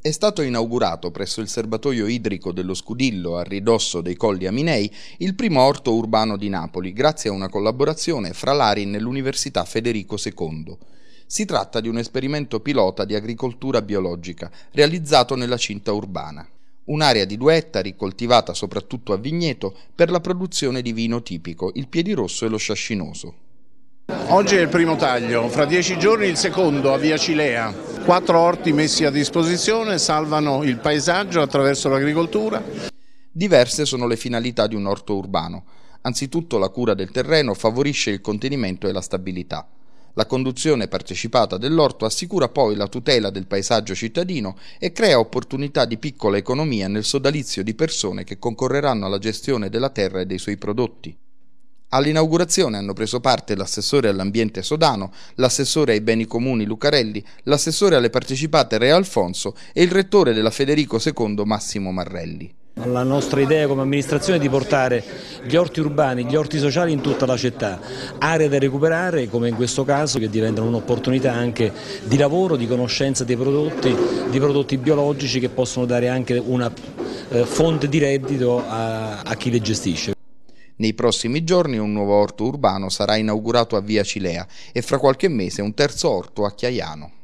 È stato inaugurato presso il serbatoio idrico dello Scudillo, a ridosso dei Colli Aminei, il primo orto urbano di Napoli, grazie a una collaborazione fra l'ARIN e l'Università Federico II. Si tratta di un esperimento pilota di agricoltura biologica, realizzato nella cinta urbana. Un'area di due ettari, coltivata soprattutto a vigneto, per la produzione di vino tipico, il piedirosso e lo sciascinoso. Oggi è il primo taglio, fra dieci giorni il secondo a Via Cilea. Quattro orti messi a disposizione salvano il paesaggio attraverso l'agricoltura. Diverse sono le finalità di un orto urbano. Anzitutto la cura del terreno favorisce il contenimento e la stabilità. La conduzione partecipata dell'orto assicura poi la tutela del paesaggio cittadino e crea opportunità di piccola economia nel sodalizio di persone che concorreranno alla gestione della terra e dei suoi prodotti. All'inaugurazione hanno preso parte l'assessore all'ambiente Sodano, l'assessore ai beni comuni Lucarelli, l'assessore alle partecipate Re Alfonso e il rettore della Federico II Massimo Marrelli. La nostra idea come amministrazione è di portare gli orti urbani, gli orti sociali in tutta la città, aree da recuperare come in questo caso che diventano un'opportunità anche di lavoro, di conoscenza dei prodotti, di prodotti biologici che possono dare anche una eh, fonte di reddito a, a chi le gestisce. Nei prossimi giorni un nuovo orto urbano sarà inaugurato a Via Cilea e fra qualche mese un terzo orto a Chiaiano.